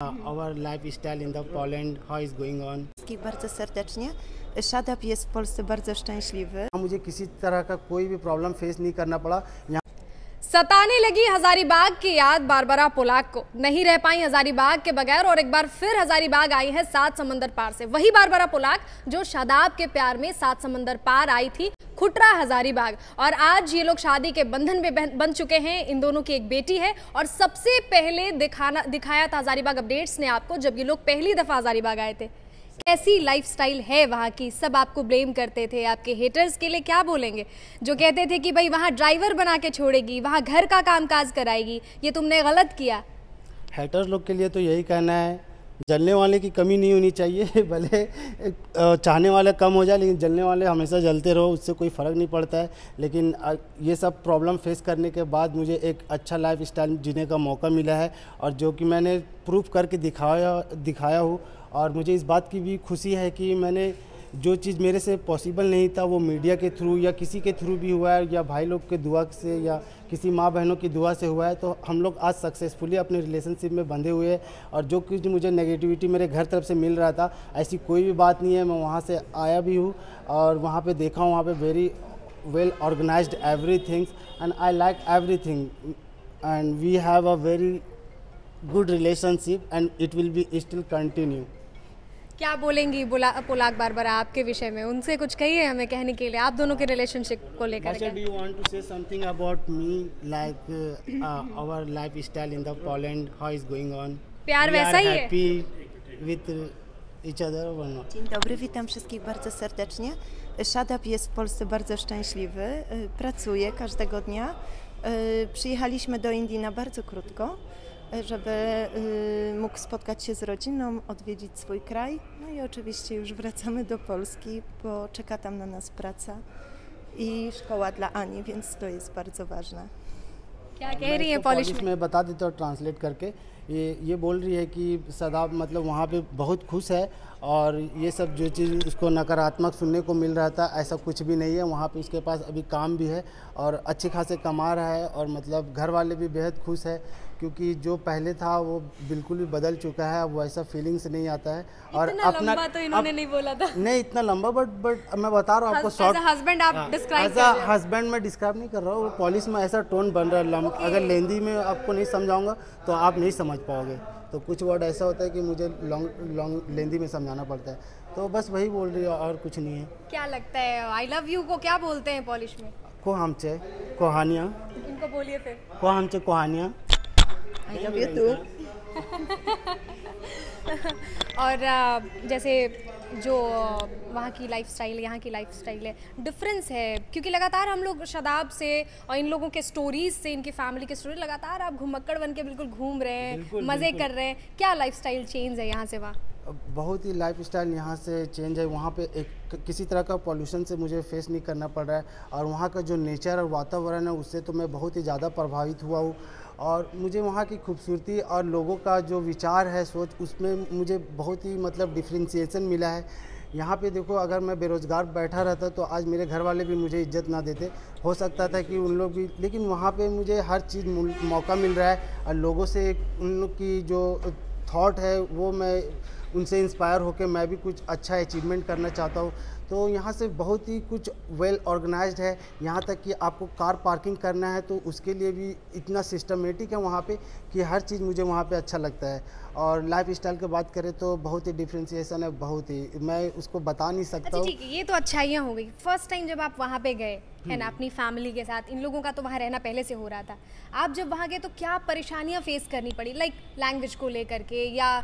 our lifestyle in the Poland, how is going on. bardzo serdecznie. Shadab jest w Polsce bardzo szczęśliwy. मुझे किसी तरह का कोई भी प्रॉब्लम फेस नहीं करना पड़ा यहाँ सताने लगी हजारीबाग की याद बारबरा पुलाक को। नहीं रह पाई हजारीबाग के बगैर और एक बार फिर हजारीबाग आई है सात समंदर पार से। वही बारबरा पुलाक जो शादाब के प्यार में सात समंदर पार आई थी, खुटरा हजारीबाग। और आज ये लोग शादी के बंधन में बन चुके हैं। इन दोनों की एक बेटी है। और सबसे पहले दिखाना दिखाया था हजारीबाग अपडेट्स ने आपको जब ये लोग पहली दफ़ा हजारीबाग आए थे। कैसी लाइफस्टाइल है वहाँ की? सब आपको ब्लेम करते थे, आपके हेटर्स के लिए क्या बोलेंगे? जो कहते थे कि भाई वहाँ ड्राइवर बना के छोड़ेगी, वहाँ घर का कामकाज कराएगी, ये तुमने गलत किया। हैटर्स लोग के लिए तो यही कहना है, जलने वाले की कमी नहीं होनी चाहिए, भले चाहने वाले कम हो जाए, लेकिन जलने वाले हमेशा जलते रहो, उससे कोई फ़र्क नहीं पड़ता है। लेकिन ये सब प्रॉब्लम फेस करने के बाद मुझे एक अच्छा लाइफ स्टाइल जीने का मौका मिला है, और जो कि मैंने प्रूफ करके दिखाया दिखाया हूँ और मुझे इस बात की भी खुशी है कि मैंने जो चीज़ मेरे से पॉसिबल नहीं था, वो मीडिया के थ्रू या किसी के थ्रू भी हुआ है, या भाई लोग के दुआ से या किसी माँ बहनों की दुआ से हुआ है तो हम लोग आज सक्सेसफुली अपने रिलेशनशिप में बंधे हुए हैं और जो कुछ मुझे नेगेटिविटी मेरे घर तरफ़ से मिल रहा था, ऐसी कोई भी बात नहीं है, मैं वहाँ से आया भी हूँ और वहाँ पर देखा हूँ, वहाँ पर very well organise every things and I like every thing and we have a very good relationship and it will be still continue क्या बोलेंगी बुला पुलाक बारबरा आपके विषय में उनसे कुछ कहिए हमें कहने के लिए आप दोनों के रिलेशनशिप को लेकर Masha, do you want to say something about me, like uh, uh, our lifestyle in the Poland, how is going on? प्यार We वैसा are ही है happy with uh, each other or not? Dzień dobry, witam wszystkich bardzo serdecznie. Szadab jest w Polsce bardzo szczęśliwy. y, Pracuje każdego dnia. Y, Przyjechaliśmy do Indii na bardzo krótko, y, żeby y, mógł spotkać się z rodziną, odwiedzić swój kraj. No i oczywiście już wracamy do Polski, bo czeka tam na nas praca i szkoła dla Ani, więc to jest bardzo ważne. क्या कह मैं रही है इसको polish polish में में बता देता हूँ ट्रांसलेट करके ये ये बोल रही है कि सदाब मतलब वहाँ पे बहुत खुश है और ये सब जो चीज़ उसको नकारात्मक सुनने को मिल रहा था ऐसा कुछ भी नहीं है वहाँ पे उसके पास अभी काम भी है और अच्छे खासे कमा रहा है और मतलब घर वाले भी बेहद खुश है क्योंकि जो पहले था वो बिल्कुल भी बदल चुका है अब वैसा फीलिंग्स नहीं आता है। और इतना लंबा तो इन्होंने नहीं बोला था। नहीं इतना लंबा बट बट मैं बता रहा हूँ आपको शॉर्ट हस्बैंड आप डिस्क्राइब अ हस्बैंड मैं डिस्क्राइब नहीं कर रहा हूँ वो पॉलिश में ऐसा टोन बन रहा है अगर लेंदी में आपको नहीं समझाऊँगा तो आप नहीं समझ पाओगे। तो कुछ वर्ड ऐसा होता है कि मुझे लॉन्ग लॉन्ग लेंदी में समझाना पड़ता है। तो बस वही बोल रही है और कुछ नहीं है। क्या लगता है? आई लव यू को क्या बोलते हैं पॉलिश में? को हमचे कोहानियाँ। इनको बोलिए फिर। को हमचे कोहानियाँ। I love you too. और जैसे जो वहाँ की लाइफ स्टाइल यहाँ की लाइफ स्टाइल है डिफरेंस है। क्योंकि लगातार हम लोग शदाब से और इन लोगों के स्टोरीज से इनकी फैमिली के स्टोरी लगातार आप घुमक्कड़ बन के बिल्कुल घूम रहे हैं मज़े कर रहे हैं। क्या लाइफ स्टाइल चेंज है यहाँ से वहाँ? बहुत ही लाइफ स्टाइल यहाँ से चेंज है। वहाँ पे एक किसी तरह का पॉल्यूशन से मुझे फेस नहीं करना पड़ रहा है। और वहाँ का जो नेचर और वातावरण है उससे तो मैं बहुत ही ज़्यादा प्रभावित हुआ हूँ। और मुझे वहाँ की खूबसूरती और लोगों का जो विचार है, सोच, उसमें मुझे बहुत ही मतलब डिफ्रेंसीसन मिला है। यहाँ पे देखो, अगर मैं बेरोज़गार बैठा रहता तो आज मेरे घर वाले भी मुझे इज़्ज़त ना देते। हो सकता था कि उन लोग भी, लेकिन वहाँ पे मुझे हर चीज़ मौका मिल रहा है और लोगों से उन लोग की जो थाट है, वो मैं उनसे इंस्पायर होकर मैं भी कुछ अच्छा अचीवमेंट करना चाहता हूँ। तो यहाँ से बहुत ही कुछ वेल ऑर्गेनाइज्ड है। यहाँ तक कि आपको कार पार्किंग करना है तो उसके लिए भी इतना सिस्टमेटिक है वहाँ पे कि हर चीज़ मुझे वहाँ पे अच्छा लगता है। और लाइफ स्टाइल की बात करें तो बहुत ही डिफ्रेंशिएशन है बहुत ही। मैं उसको बता नहीं सकता अच्छा ठीक है ये तो अच्छाइयाँ हो गई। फ़र्स्ट टाइम जब आप वहाँ पर गए है ना अपनी फैमिली के साथ इन लोगों का तो वहाँ रहना पहले से हो रहा था। आप जब वहाँ गए तो क्या परेशानियाँ फेस करनी पड़ी? लाइक लैंग्वेज को लेकर के या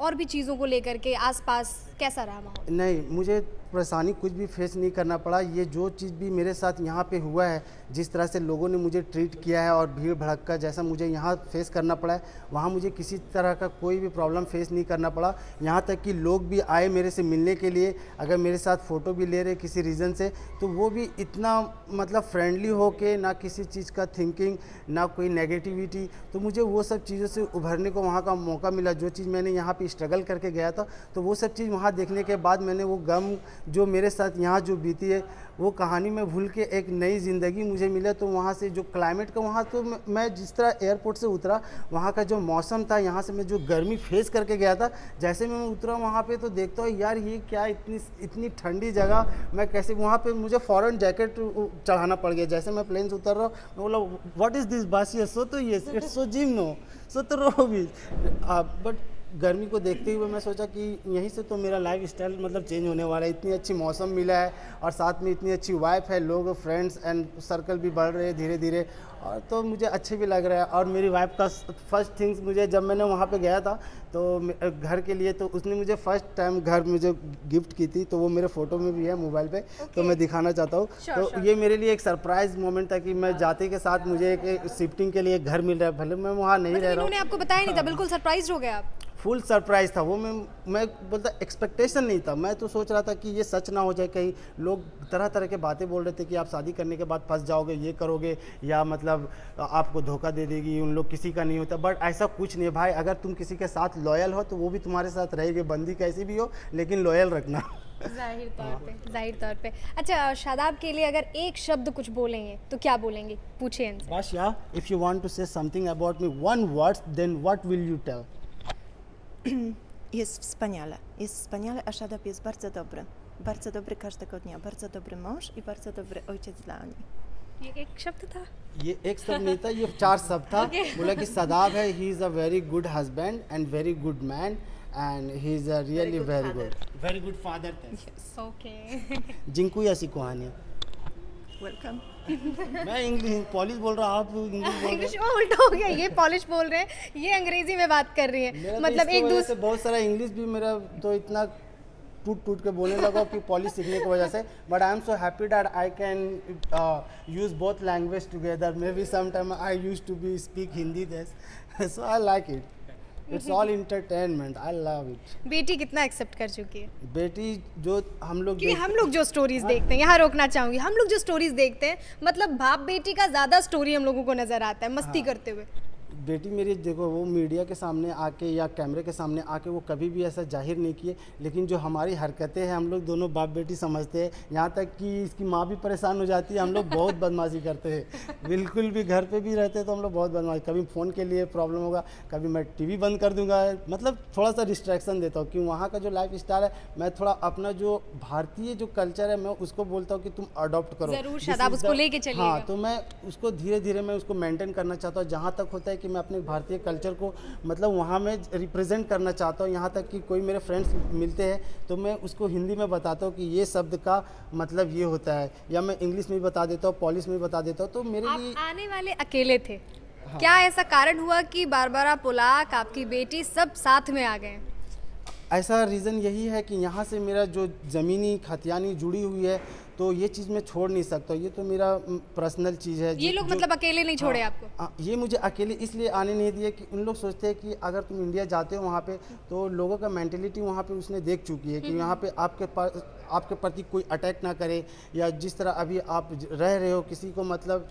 और भी चीज़ों को लेकर के आसपास कैसा रहा माहौल? नहीं, मुझे परेशानी कुछ भी फेस नहीं करना पड़ा। ये जो चीज़ भी मेरे साथ यहाँ पे हुआ है, जिस तरह से लोगों ने मुझे ट्रीट किया है और भीड़ भड़क्का जैसा मुझे यहाँ फेस करना पड़ा है, वहाँ मुझे किसी तरह का कोई भी प्रॉब्लम फेस नहीं करना पड़ा। यहाँ तक कि लोग भी आए मेरे से मिलने के लिए, अगर मेरे साथ फ़ोटो भी ले रहे किसी रीज़न से तो वो भी इतना मतलब फ्रेंडली हो के ना किसी चीज़ का थिंकिंग ना कोई नेगेटिविटी तो मुझे वो सब चीज़ों से उभरने को वहाँ का मौका मिला। जो चीज़ मैंने यहाँ पर स्ट्रगल करके गया था तो वो सब चीज़ वहाँ यहाँ देखने के बाद मैंने वो गम जो मेरे साथ यहाँ जो बीती है, वो कहानी में भूल के एक नई ज़िंदगी मुझे मिला। तो वहाँ से जो क्लाइमेट का, वहाँ तो मैं- जिस तरह एयरपोर्ट से उतरा, वहाँ का जो मौसम था, यहाँ से मैं जो गर्मी फेस करके गया था, जैसे मैं उतरा वहाँ पे तो देखता हूँ, यार ये क्या इतनी इतनी ठंडी जगह, मैं कैसे वहाँ पे मुझे फ़ौरन जैकेट चढ़ाना पड़ गया। जैसे मैं प्लेन से उतर रहा हूँ, मैं बोला व्हाट इज़ दिस बास सो तो ये सो जिम नो सो तो रो बट गर्मी को देखते हुए मैं सोचा कि यहीं से तो मेरा लाइफ स्टाइल मतलब चेंज होने वाला है। इतनी अच्छी मौसम मिला है और साथ में इतनी अच्छी वाइफ है, लोग फ्रेंड्स एंड सर्कल भी बढ़ रहे हैं धीरे धीरे और तो मुझे अच्छे भी लग रहा है। और मेरी वाइफ का फ़र्स्ट थिंग्स मुझे जब मैंने वहाँ पे गया था तो घर के लिए तो उसने मुझे फ़र्स्ट टाइम घर मुझे गिफ्ट की थी तो वो मेरे फ़ोटो में भी है मोबाइल पे okay. तो मैं दिखाना चाहता हूँ। Sure, तो sure. ये मेरे लिए एक सरप्राइज़ मोमेंट था कि मैं जाते के साथ मुझे एक शिफ्टिंग के लिए घर मिल रहा है। भले मैं वहाँ नहीं रह मतलब रहा हूँ। इन्होंने आपको बताया नहीं था बिल्कुल सरप्राइज़ हो गया आप। फुल सरप्राइज़ था वो। मैं मैं बोलता एक्सपेक्टेशन नहीं था। मैं तो सोच रहा था कि ये सच ना हो जाए कहीं। लोग तरह तरह के बातें बोल रहे थे कि आप शादी करने के बाद फंस जाओगे ये करोगे या मतलब मतलब आपको धोखा दे देगी उन लोग किसी का नहीं होता। बट ऐसा कुछ नहीं भाई अगर तुम किसी के साथ लॉयल हो तो वो भी तुम्हारे साथ रहेगी बंदी कैसी भी हो लेकिन लॉयल रखना। ज़ाहिर तौर हाँ। पे ज़ाहिर तौर पे। अच्छा शादाब के लिए अगर एक शब्द कुछ बोलेंगे तो क्या बोलेंगे? पूछे if you want to say something about me one words then what will you tell ये एक शब्द था? ये एक शब्द नहीं था ये चार शब्द था। Okay. बोला कि सदाब है he is a very good husband and very good man and he is a really very good very good father okay जिंकू ऐसी कहानी Welcome. मैं इंग्लिश पॉलिश बोल रहा हूँ आप इंग्लिश बोल रहे? इंग्लिश उल्टा हो गया ये पॉलिश बोल रहे हैं ये अंग्रेज़ी में बात कर रही है। तो मतलब एक दूसरे बहुत सारा इंग्लिश भी मेरा तो इतना टूट टूट के बोलने लगा कि पॉलिश सीखने की वजह से। But I am so happy that I can use both language together maybe some time I use to be speak Hindi this so I like it it's all entertainment I love it बेटी कितना accept कर चुकी है? बेटी जो हम लोग क्योंकि हम लोग जो स्टोरीज देखते हैं यहाँ रोकना चाहूँगी। हम लोग जो स्टोरीज देखते हैं मतलब बाप बेटी का ज़्यादा स्टोरी हम लोगों को नज़र आता है मस्ती करते हुए। बेटी मेरी देखो वो मीडिया के सामने आके या कैमरे के सामने आके वो कभी भी ऐसा ज़ाहिर नहीं किए लेकिन जो हमारी हरकतें हैं हम लोग दोनों बाप बेटी समझते हैं। यहाँ तक कि इसकी माँ भी परेशान हो जाती है हम लोग बहुत बदमाशी करते हैं। बिल्कुल भी घर पे भी रहते हैं तो हम लोग बहुत बदमाशी कभी फ़ोन के लिए प्रॉब्लम होगा कभी मैं टीवी बंद कर दूँगा मतलब थोड़ा सा डिस्ट्रैक्शन देता हूँ कि वहाँ का जो लाइफ स्टाइल है मैं थोड़ा अपना जो भारतीय जो कल्चर है मैं उसको बोलता हूँ कि तुम अडॉप्ट करो। ज़रूर, शादाब, उसको लेके। हाँ तो मैं उसको धीरे धीरे मैं उसको मेंटेन करना चाहता हूँ। जहाँ तक होता है कि मैं अपने भारतीय कल्चर को मतलब वहाँ मैं रिप्रेजेंट करना चाहता हूँ। यहाँ तक कि कोई मेरे फ्रेंड्स मिलते हैं तो मैं उसको हिंदी में बताता हूँ कि ये शब्द का मतलब ये होता है। या मैं इंग्लिश में बता देता हूँ पॉलिश में बता देता हूँ तो मेरे लिए आने वाले अकेले थे। हाँ। क्या ऐसा कारण हुआ कि बारबारा पुलाक आपकी बेटी सब साथ में आ गए? ऐसा रीज़न यही है कि यहाँ से मेरा जो ज़मीनी खतियानी जुड़ी हुई है तो ये चीज़ मैं छोड़ नहीं सकता ये तो मेरा पर्सनल चीज़ है। ये लोग मतलब अकेले नहीं छोड़े आपको? हाँ, ये मुझे अकेले इसलिए आने नहीं दिए कि उन लोग सोचते हैं कि अगर तुम इंडिया जाते हो वहाँ पे तो लोगों का मेंटेलिटी वहाँ पे उसने देख चुकी है कि यहाँ पे आपके पास आपके प्रति कोई अटैक ना करे या जिस तरह अभी आप रह रहे हो किसी को मतलब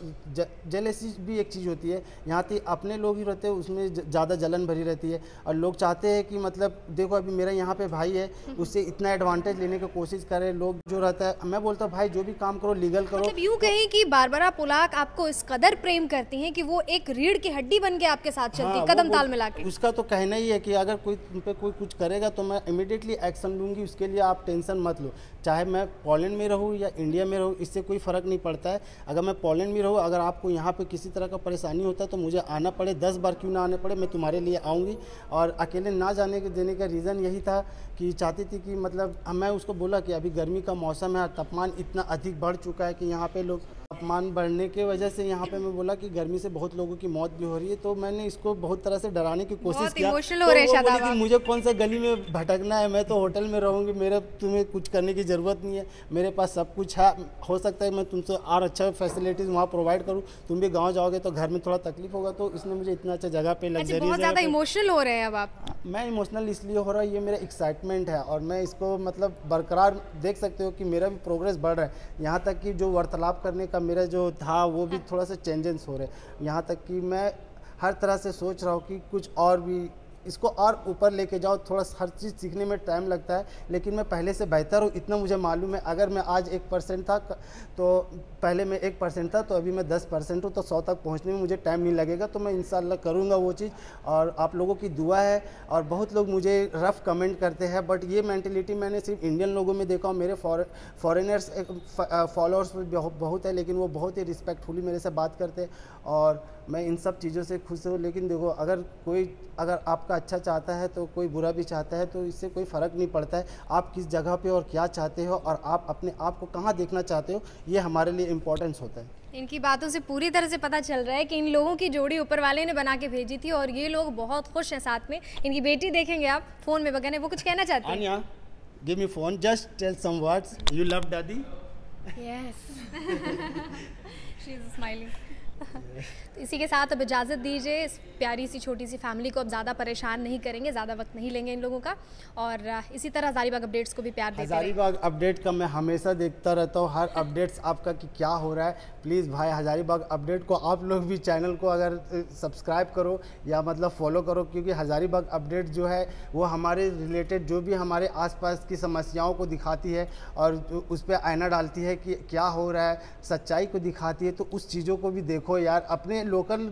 जेलेसी भी एक चीज़ होती है। यहाँ पे अपने लोग ही रहते हैं उसमें ज़्यादा जलन भरी रहती है। और लोग चाहते हैं कि मतलब देखो अभी मेरा यहाँ पे भाई है उससे इतना एडवांटेज लेने की कोशिश करें लोग जो रहता है मैं बोलता हूँ भाई जो भी काम करो लीगल करो। मतलब यूँ कहें कि बारबारा पुलाक आपको इस कदर प्रेम करती हैं कि वो एक रीढ़ की हड्डी बन के आपके साथ चलती हाँ, कदम ताल मिला के। उसका तो कहना ही है कि अगर कोई तुम पे कोई कुछ करेगा तो मैं इमिडिएटली एक्शन लूँगी उसके लिए आप टेंशन मत लो। चाहे मैं पोलैंड में रहूँ या इंडिया में रहूँ इससे कोई फ़र्क नहीं पड़ता है। अगर मैं पोलैंड में रहूँ अगर आपको यहाँ पे किसी तरह का परेशानी होता है तो मुझे आना पड़े दस बार क्यों ना आने पड़े मैं तुम्हारे लिए आऊँगी। और अकेले ना जाने के देने का रीज़न यही था कि चाहती थी कि मतलब मैं उसको बोला कि अभी गर्मी का मौसम है तापमान इतना अधिक बढ़ चुका है कि यहाँ पे लोग तापमान बढ़ने की वजह से यहाँ पे मैं बोला कि गर्मी से बहुत लोगों की मौत भी हो रही है तो मैंने इसको बहुत तरह से डराने की कोशिश किया। तो हो हैं शादाब कि मुझे कौन सा गली में भटकना है मैं तो होटल में रहूँगी मेरे तुम्हें कुछ करने की ज़रूरत नहीं है मेरे पास सब कुछ है हो सकता है मैं तुमसे और अच्छा फैसिलिटीज़ वहाँ प्रोवाइड करूँ तुम भी गाँव जाओगे तो घर में थोड़ा तकलीफ़ होगा तो इसने मुझे इतना अच्छा जगह पे अच्छा लग्जरी ज़्यादा इमोशनल हो रहे हैं अब आप। मैं इमोशनल इसलिए हो रहा है ये मेरा एक्साइटमेंट है और मैं इसको मतलब बरकरार देख सकते हो कि मेरा भी प्रोग्रेस बढ़ रहा है। यहाँ तक कि जो वार्तालाप करने का मेरा जो था वो भी थोड़ा सा चेंजेस हो रहे हैं। यहाँ तक कि मैं हर तरह से सोच रहा हूँ कि कुछ और भी इसको और ऊपर लेके जाओ, थोड़ा हर चीज़ सीखने में टाइम लगता है, लेकिन मैं पहले से बेहतर हूँ, इतना मुझे मालूम है। अगर मैं आज एक परसेंट था तो पहले मैं एक परसेंट था तो अभी मैं दस परसेंट हूँ तो सौ तक पहुँचने में मुझे टाइम नहीं लगेगा तो मैं इन करूँगा वो चीज़। और आप लोगों की दुआ है, और बहुत लोग मुझे रफ कमेंट करते हैं बट ये मैंटेलिटी मैंने सिर्फ़ इंडियन लोगों में देखा हूँ, मेरे फॉरेनर्स फॉलोअर्स बहुत है, लेकिन वो बहुत ही रिस्पेक्टफुली मेरे से बात करते और मैं इन सब चीज़ों से खुश हूँ। लेकिन देखो, अगर कोई, अगर आपका अच्छा चाहता है तो कोई बुरा भी चाहता है तो इससे कोई फ़र्क नहीं पड़ता है। आप किस जगह पे और क्या चाहते हो और आप अपने आप को कहाँ देखना चाहते हो ये हमारे लिए इम्पोर्टेंस होता है। इनकी बातों से पूरी तरह से पता चल रहा है कि इन लोगों की जोड़ी ऊपर वाले ने बना के भेजी थी और ये लोग बहुत खुश हैं साथ में। इनकी बेटी देखेंगे आप फ़ोन में बगैर वो कुछ कहना चाहते हैं? Give me phone just tell some words you love daddy yes she is smiling तो इसी के साथ अब इजाज़त दीजिए, इस प्यारी सी, छोटी सी फैमिली को अब ज़्यादा परेशान नहीं करेंगे, ज़्यादा वक्त नहीं लेंगे इन लोगों का। और इसी तरह हज़ारीबाग अपडेट्स को भी प्यार देते हज़ारीबाग अपडेट का मैं हमेशा देखता रहता हूँ, हर अपडेट्स आपका कि क्या हो रहा है। प्लीज़ भाई, हज़ारीबाग अपडेट को आप लोग भी चैनल को अगर सब्सक्राइब करो या मतलब फॉलो करो, क्योंकि हज़ारीबाग अपडेट जो है, वो हमारे रिलेटेड जो भी हमारे आसपास की समस्याओं को दिखाती है और उस पर आईना डालती है कि क्या हो रहा है, सच्चाई को दिखाती है तो उस चीज़ों को भी देखो। यार अपने लोकल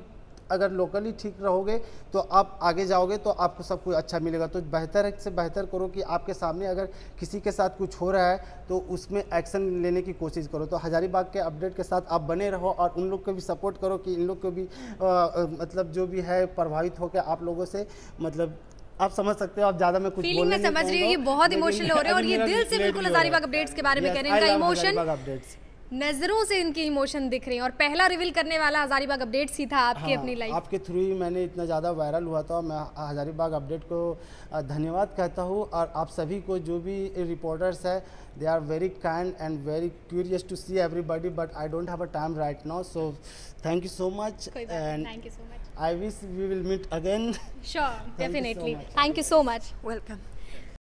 अगर लोकली ठीक रहोगे तो आप आगे जाओगे तो आपको सब कुछ अच्छा मिलेगा। तो बेहतर से बेहतर करो कि आपके सामने अगर किसी के साथ कुछ हो रहा है तो उसमें एक्शन लेने की कोशिश करो। तो हज़ारीबाग के अपडेट के साथ आप बने रहो और उन लोग को भी सपोर्ट करो कि इन लोग को भी आ, मतलब जो भी है प्रभावित होकर आप लोगों से मतलब आप समझ सकते हो आप ज़्यादा में कुछ फीलिंग में समझ रही हूँ ये बहुत इमोशनल हो रहे हैं और ये दिल से बिल्कुल हजारीबाग अपडेट्स के बारे में कह रहे हैं इमोशन नज़रों से इनकी इमोशन दिख रही है और पहला रिवील करने वाला हजारीबाग अपडेट ही था आपकी हाँ, अपनी लाइफ आपके थ्रू ही मैंने इतना ज़्यादा वायरल हुआ था मैं हजारीबाग अपडेट को धन्यवाद कहता हूँ। और आप सभी को जो भी रिपोर्टर्स है they are very kind and very curious to see everybody but I don't have a time right now so thank you so much and thank you so much I wish we will meet again sure definitely thank you so much welcome